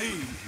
Hey!